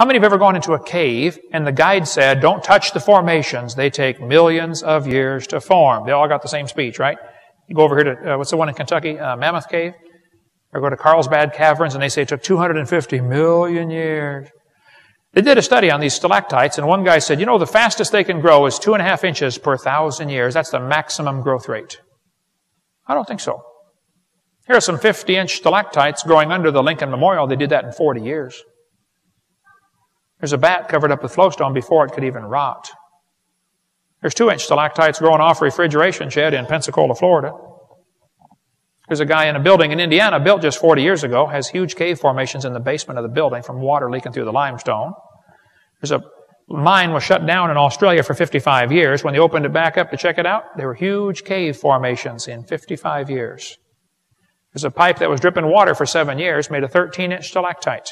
How many have ever gone into a cave and the guide said, don't touch the formations. They take millions of years to form. They all got the same speech, right? You go over here to, uh, what's the one in Kentucky? Uh, Mammoth Cave? Or go to Carlsbad Caverns and they say it took 250 million years. They did a study on these stalactites and one guy said, you know, the fastest they can grow is two and a half inches per thousand years. That's the maximum growth rate. I don't think so. Here are some 50 inch stalactites growing under the Lincoln Memorial. They did that in 40 years. There's a bat covered up with flowstone before it could even rot. There's two inch stalactites growing off a refrigeration shed in Pensacola, Florida. There's a guy in a building in Indiana built just 40 years ago, has huge cave formations in the basement of the building from water leaking through the limestone. There's a mine was shut down in Australia for 55 years. When they opened it back up to check it out, there were huge cave formations in 55 years. There's a pipe that was dripping water for seven years, made a 13 inch stalactite.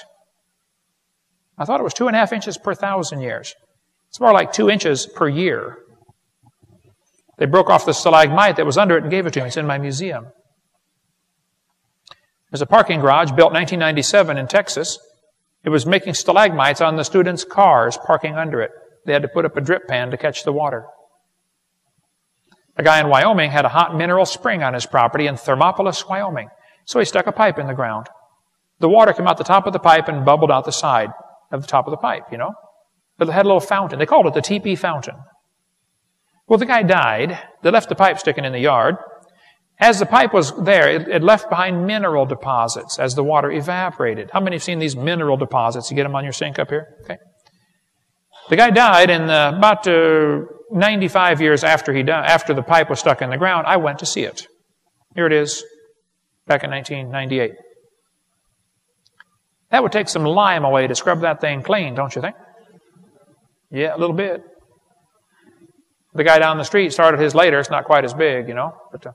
I thought it was two and a half inches per thousand years. It's more like two inches per year. They broke off the stalagmite that was under it and gave it to me. It's in my museum. There's a parking garage built 1997 in Texas. It was making stalagmites on the students' cars parking under it. They had to put up a drip pan to catch the water. A guy in Wyoming had a hot mineral spring on his property in Thermopolis, Wyoming. So he stuck a pipe in the ground. The water came out the top of the pipe and bubbled out the side of the top of the pipe, you know? But it had a little fountain. They called it the teepee fountain. Well, the guy died. They left the pipe sticking in the yard. As the pipe was there, it, it, left behind mineral deposits as the water evaporated. How many have seen these mineral deposits? You get them on your sink up here? Okay. The guy died, and uh, about uh, 95 years after he died, after the pipe was stuck in the ground, I went to see it. Here it is, back in 1998. That would take some lime away to scrub that thing clean, don't you think? Yeah, a little bit. The guy down the street started his later. It's not quite as big, you know. But uh,